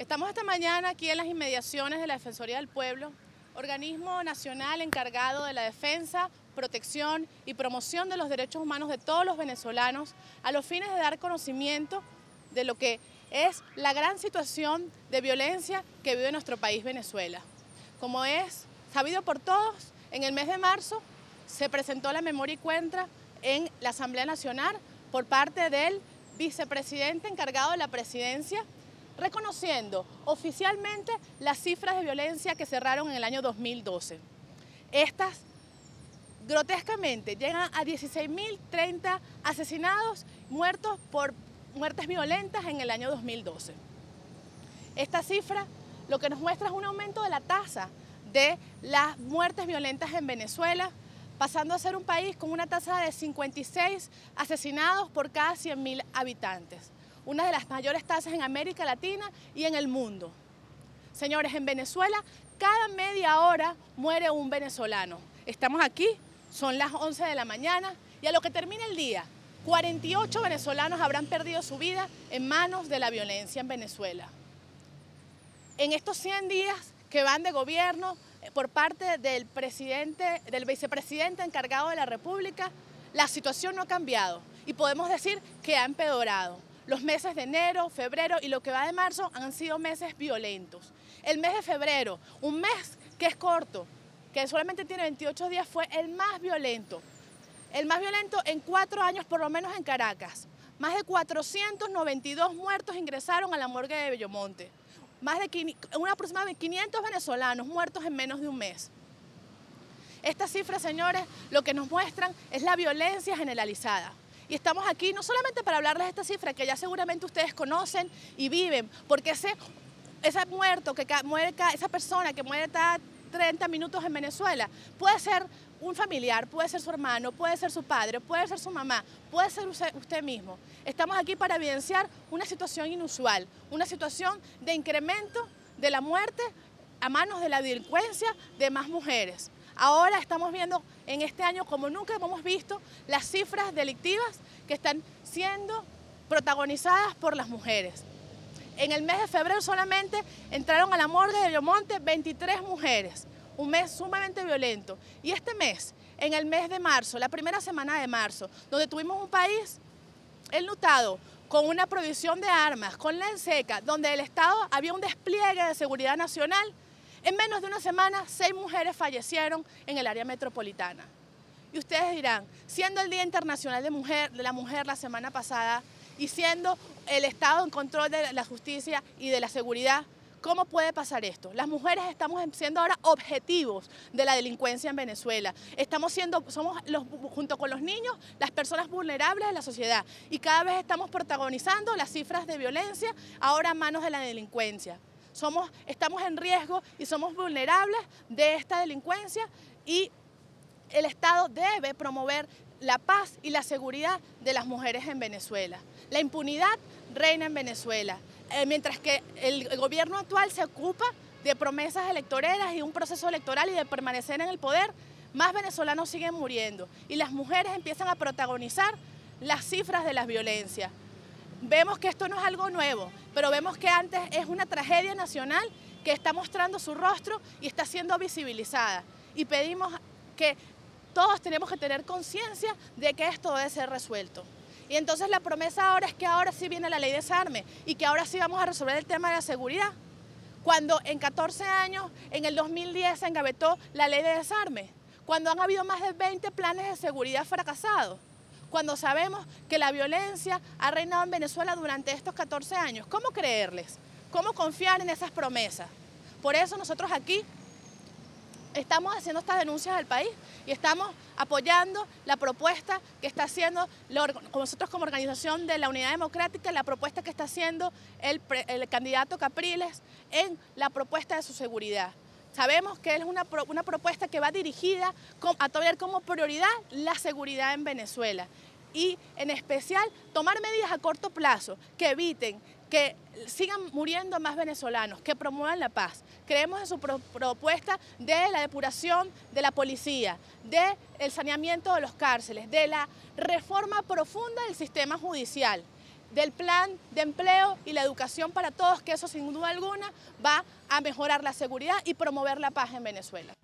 Estamos esta mañana aquí en las inmediaciones de la Defensoría del Pueblo, organismo nacional encargado de la defensa, protección y promoción de los derechos humanos de todos los venezolanos a los fines de dar conocimiento de lo que es la gran situación de violencia que vive nuestro país Venezuela. Como es sabido por todos, en el mes de marzo se presentó la memoria y cuenta en la Asamblea Nacional por parte del vicepresidente encargado de la presidencia reconociendo oficialmente las cifras de violencia que cerraron en el año 2012. Estas grotescamente llegan a 16.030 asesinados muertos por muertes violentas en el año 2012. Esta cifra lo que nos muestra es un aumento de la tasa de las muertes violentas en Venezuela, pasando a ser un país con una tasa de 56 asesinados por cada 100.000 habitantes una de las mayores tasas en América Latina y en el mundo. Señores, en Venezuela cada media hora muere un venezolano. Estamos aquí, son las 11 de la mañana y a lo que termina el día, 48 venezolanos habrán perdido su vida en manos de la violencia en Venezuela. En estos 100 días que van de gobierno eh, por parte del presidente, del vicepresidente encargado de la República, la situación no ha cambiado y podemos decir que ha empeorado. Los meses de enero, febrero y lo que va de marzo han sido meses violentos. El mes de febrero, un mes que es corto, que solamente tiene 28 días, fue el más violento. El más violento en cuatro años, por lo menos en Caracas. Más de 492 muertos ingresaron a la morgue de Bellomonte. Más de una aproximadamente 500 venezolanos muertos en menos de un mes. Estas cifras, señores, lo que nos muestran es la violencia generalizada. Y estamos aquí no solamente para hablarles de esta cifra que ya seguramente ustedes conocen y viven, porque ese, ese muerto, que muere, esa persona que muere cada 30 minutos en Venezuela, puede ser un familiar, puede ser su hermano, puede ser su padre, puede ser su mamá, puede ser usted, mismo. Estamos aquí para evidenciar una situación inusual, una situación de incremento de la muerte a manos de la delincuencia de más mujeres. Ahora estamos viendo en este año, como nunca hemos visto, las cifras delictivas que están siendo protagonizadas por las mujeres. En el mes de febrero solamente entraron a la morgue de Bellomonte 23 mujeres, un mes sumamente violento. Y este mes, en el mes de marzo, la primera semana de marzo, donde tuvimos un país enlutado con una provisión de armas, con la seca, donde el Estado había un despliegue de seguridad nacional, en menos de una semana, seis mujeres fallecieron en el área metropolitana. Y ustedes dirán, siendo el Día Internacional de, la Mujer la semana pasada y siendo el Estado en control de la justicia y de la seguridad, ¿Cómo puede pasar esto? Las mujeres estamos siendo ahora objetivos de la delincuencia en Venezuela. Estamos siendo, somos junto con los niños, las personas vulnerables de la sociedad. Y cada vez estamos protagonizando las cifras de violencia ahora a manos de la delincuencia somos, estamos en riesgo y somos vulnerables de esta delincuencia y el Estado debe promover la paz y la seguridad de las mujeres en Venezuela. La impunidad reina en Venezuela, eh, mientras que el, gobierno actual se ocupa de promesas electoreras y un proceso electoral y de permanecer en el poder, más venezolanos siguen muriendo y las mujeres empiezan a protagonizar las cifras de las violencias. Vemos que esto no es algo nuevo, pero vemos que antes es una tragedia nacional que está mostrando su rostro y está siendo visibilizada. Y pedimos que todos tenemos que tener conciencia de que esto debe ser resuelto. Y entonces la promesa ahora es que ahora sí viene la ley de desarme y que ahora sí vamos a resolver el tema de la seguridad. Cuando en 14 años, en el 2010 se engavetó la ley de desarme, cuando han habido más de 20 planes de seguridad fracasados cuando sabemos que la violencia ha reinado en Venezuela durante estos 14 años? ¿Cómo creerles? ¿Cómo confiar en esas promesas? Por eso nosotros aquí estamos haciendo estas denuncias al país y estamos apoyando la propuesta que está haciendo nosotros como organización de la Unidad Democrática, la propuesta que está haciendo el, el candidato Capriles en la propuesta de su seguridad. Sabemos que es una, una propuesta que va dirigida a tomar como prioridad la seguridad en Venezuela y en especial tomar medidas a corto plazo que eviten que sigan muriendo más venezolanos, que promuevan la paz. Creemos en su propuesta de la depuración de la policía, del saneamiento de los cárceles, de la reforma profunda del sistema judicial del plan de empleo y la educación para todos, que eso sin duda alguna va a mejorar la seguridad y promover la paz en Venezuela.